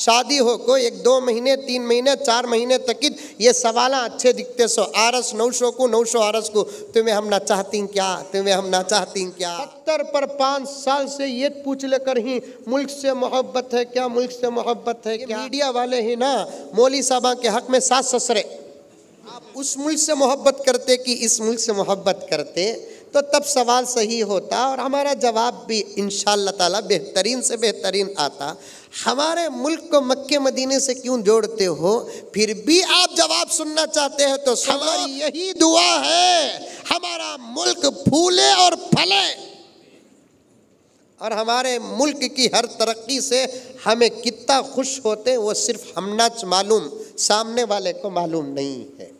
शादी हो को एक दो महीने तीन महीने चार महीने तक ये सवाल अच्छे दिखते सो। आरस नौशो को नौशो आरस को तुम्हें हम ना चाहती क्या? तुम्हें हम ना चाहती क्या? सत्तर पर पाँच साल से ये पूछ लेकर ही मुल्क से मोहब्बत है क्या? मुल्क से मोहब्बत है क्या? मीडिया वाले ही ना मौली साहबा के हक में सास ससरे। आप उस मुल्क से मोहब्बत करते कि इस मुल्क से मोहब्बत करते? तो तब सवाल सही होता और हमारा जवाब भी इन ताला बेहतरीन से बेहतरीन आता। हमारे मुल्क को मक्के मदीने से क्यों जोड़ते हो? फिर भी आप जवाब सुनना चाहते हैं तो हमारी यही दुआ है हमारा मुल्क फूले और फले। और हमारे मुल्क की हर तरक्की से हमें कितना खुश होते वो सिर्फ़ हमनाच मालूम सामने वाले को मालूम नहीं है।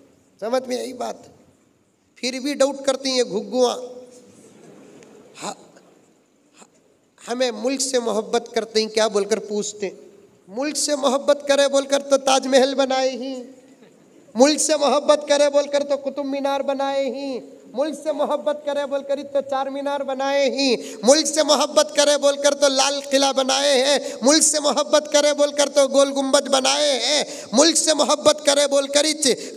समझ में यही बात? फिर भी डाउट करती हैं घुग्गुआ। हमें मुल्क से मोहब्बत करते हैं, क्या बोलकर पूछते मुल्क से मोहब्बत करे बोलकर तो ताजमहल बनाए ही। मुल्क से मोहब्बत करे बोलकर तो कुतुब मीनार बनाए ही। मुल्क से मोहब्बत करे बोलकर तो चार मीनार बनाए ही। मुल्क से मोहब्बत करे बोलकर तो लाल किला बनाए हैं। मुल्क से मोहब्बत करे बोलकर तो गोल गुंबद बनाए हैं। मुल्क से मोहब्बत करे बोलकर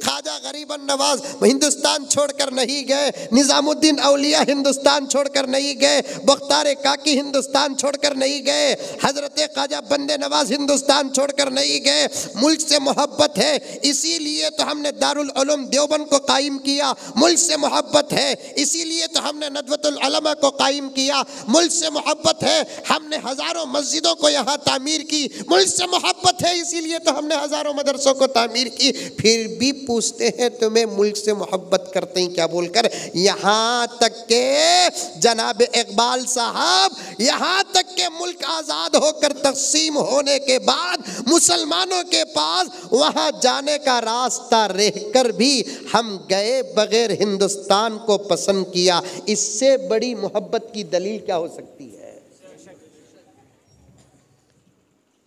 खाजा गरीबन नवाज़ हिंदुस्तान छोड़कर नहीं गए। निज़ामुद्दीन अलिया हिंदुस्तान छोड़कर नहीं गए। बख्तार काकी हिंदुस्तान छोड़कर नहीं गए। हज़रत खाजा बंदे नवाज़ हिंदुस्तान छोड़कर नहीं गए। मुल्क से मोहब्बत है, इसीलिए तो हमने दारुल उलूम देवबंद को कायम किया। मुल्क से मोहब्बत मोहब्बत है, इसीलिए तो हमने नदवतुलमा को कायम किया। मुल्क से मोहब्बत है, हमने हज़ारों मस्जिदों को यहाँ तामीर की। मुल्क से मोहब्बत है, इसीलिए तो हमने हज़ारों मदरसों को तामीर की। फिर भी पूछते हैं तुम्हें मुल्क से मोहब्बत करते हैं क्या बोलकर? यहाँ तक के जनाब इकबाल साहब, यहाँ तक के मुल्क आज़ाद होकर तकसीम होने के बाद मुसलमानों के पास वहाँ जाने का रास्ता रहकर भी हम गए बगैर हिंदुस्तान को पसंद किया इससे बड़ी मोहब्बत की दलील क्या हो सकती है?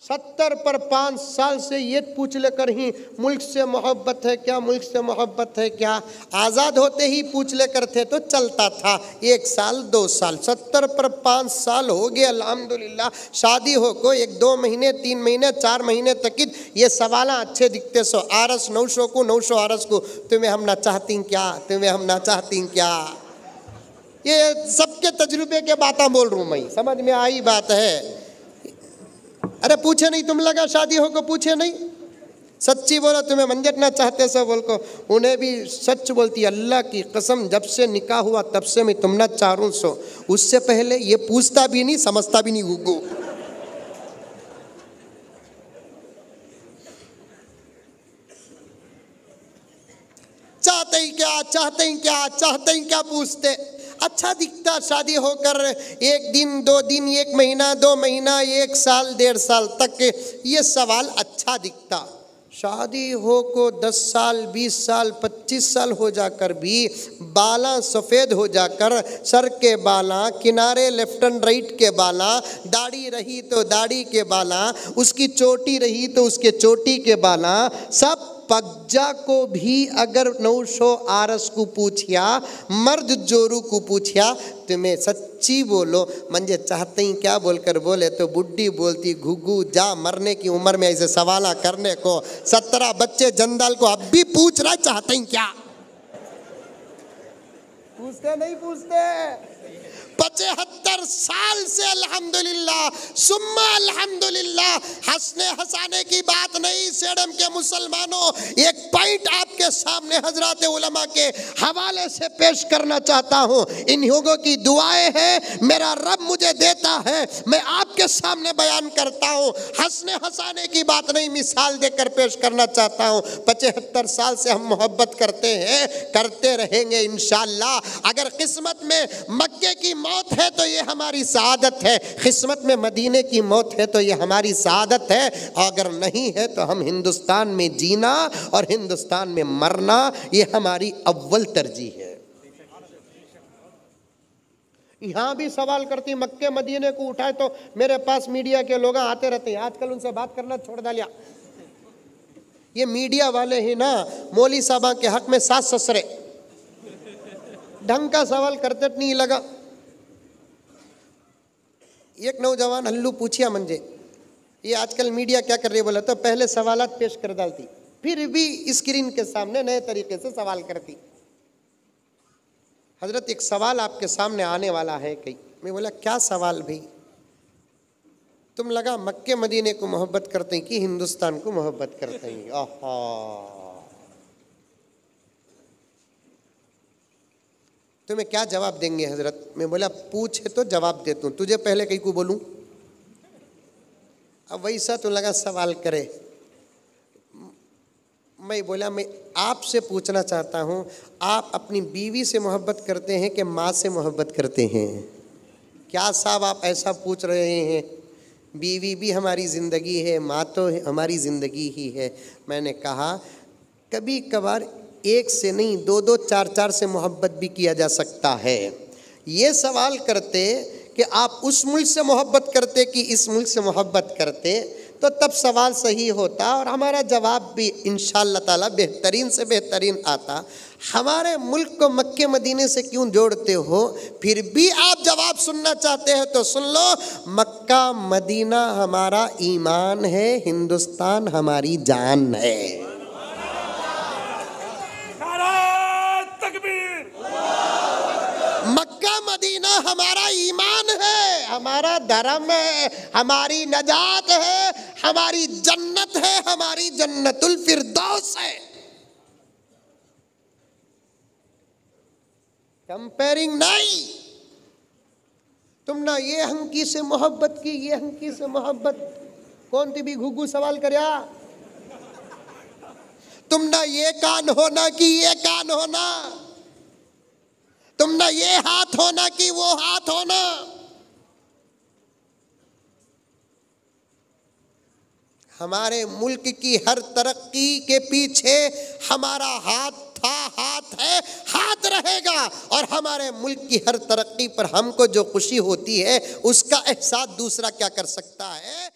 सत्तर पर पाँच साल से ये पूछ लेकर ही मुल्क से मोहब्बत है क्या, मुल्क से मोहब्बत है क्या? आज़ाद होते ही पूछ लेकर थे तो चलता था, एक साल, दो साल। सत्तर पर पाँच साल हो गए, अल्हम्दुलिल्लाह। शादी हो को एक दो महीने, तीन महीने, चार महीने तक ये सवाल अच्छे दिखते सो। आरस, नौशो को, नौशो आरस को, तुम्हें हम ना चाहती क्या? तुम्हें हम ना चाहती क्या? ये सबके तजुर्बे के बातें बोल रहा हूँ मैं, समझ में आई बात है। अरे पूछे नहीं, तुम लगा शादी हो को पूछे नहीं। सच्ची बोलो, तुम्हें मंजटना चाहते सब बोल को, उन्हें भी सच बोलती, अल्लाह की कसम, जब से निकाह हुआ, तब से मैं तुम ना चारू सो। उससे पहले ये पूछता भी नहीं, समझता भी नहीं गुगू चाहते ही क्या, चाहते ही क्या, चाहते ही क्या पूछते? अच्छा दिखता शादी होकर, एक दिन, दो दिन, एक महीना, दो महीना, एक साल, डेढ़ साल तक, ये सवाल अच्छा दिखता। शादी हो को दस साल, बीस साल, पच्चीस साल हो जाकर भी, बाला सफ़ेद हो जाकर, सर के बाला, किनारे लेफ़्ट एंड राइट के बाला, दाढ़ी रही तो दाढ़ी के बाला, उसकी चोटी रही तो उसके चोटी के बाला, सब पगजा को भी अगर नौ सौ आरस को पूछिया, मर्द जोरू को पूछिया, तुम्हें सच्ची बोलो। मंजे चाहते ही क्या बोलकर बोले तो बुढ़ी बोलती घुगू जा मरने की उम्र में ऐसे सवाल करने को। सत्रह बच्चे जंदाल को अब भी पूछ रहा चाहते ही क्या? पूछते नहीं पूछते। पचहत्तर साल से अल्हम्दुलिल्लाह, सुम्मा अल्हम्दुलिल्लाह, हंसने हंसाने की बात नहीं, सेडम के मुसलमानों, एक पॉइंट आपके सामने हज़रत उलमा के हवाले से पेश करना चाहता हूँ। इन युगों की दुआएँ हैं, मेरा रब मुझे देता है, मैं आपके सामने बयान करता हूँ। हंसने हंसाने की बात नहीं, मिसाल देकर पेश करना चाहता हूँ। पचहत्तर साल से हम मोहब्बत करते हैं, करते रहेंगे इन अगर किस्मत में मक्के की मौत है तो ये हमारी शहादत है। किस्मत में मदीने की मौत है तो ये हमारी शहादत है। अगर नहीं है तो हम हिंदुस्तान में जीना और हिंदुस्तान में मरना, ये हमारी अव्वल तरजीह है। यहाँ भी सवाल करती, मक्के मदीने को उठाए तो मेरे पास मीडिया के लोग आते रहते हैं। आजकल उनसे बात करना छोड़ डालिया। ये मीडिया वाले ही ना मौली साहबा के हक में सास ससरे। ढंग का सवाल करते नहीं लगा। एक नौजवान हल्लू पूछिया मंजे, ये आजकल मीडिया क्या कर रही है? बोला तो पहले सवालात पेश कर डालती, फिर भी स्क्रीन के सामने नए तरीके से सवाल करती। हज़रत, एक सवाल आपके सामने आने वाला है कई मैं बोला, क्या सवाल भाई? तुम लगा मक्के मदीने को मोहब्बत करते हैं कि हिंदुस्तान को मोहब्बत करते हैं। आहा। तुम्हें क्या जवाब देंगे हज़रत? मैं बोला, पूछे तो जवाब देता हूँ तुझे पहले कहीं को बोलूँ? अब वैसा तो लगा सवाल करे। मैं बोला, मैं आपसे पूछना चाहता हूँ, आप अपनी बीवी से मोहब्बत करते हैं कि माँ से मोहब्बत करते हैं? क्या साहब आप ऐसा पूछ रहे हैं? बीवी भी हमारी ज़िंदगी है, माँ तो हमारी ज़िंदगी ही है। मैंने कहा कभी कभार एक से नहीं दो दो चार चार से मोहब्बत भी किया जा सकता है। ये सवाल करते कि आप उस मुल्क से मोहब्बत करते कि इस मुल्क से मोहब्बत करते? तो तब सवाल सही होता और हमारा जवाब भी इन ताला बेहतरीन से बेहतरीन आता। हमारे मुल्क को मक्के मदीने से क्यों जोड़ते हो? फिर भी आप जवाब सुनना चाहते हैं तो सुन लो, मक्का मदीना हमारा ईमान है, हिंदुस्तान हमारी जान है मक्का मदीना हमारा ईमान है, हमारा धर्म है, हमारी नजात है, हमारी जन्नत है, हमारी जन्नतुल फिरदौस है। कंपेयरिंग नहीं। तुम ना ये हंकी से मोहब्बत की, ये हंकी से मोहब्बत। कौन थी भी घुघू सवाल कर तुम ना ये कान होना कि ये कान होना। तुम ना ये हाथ होना कि वो हाथ होना? हमारे मुल्क की हर तरक्की के पीछे हमारा हाथ था, हाथ है, हाथ रहेगा। और हमारे मुल्क की हर तरक्की पर हमको जो खुशी होती है, उसका एहसास दूसरा क्या कर सकता है?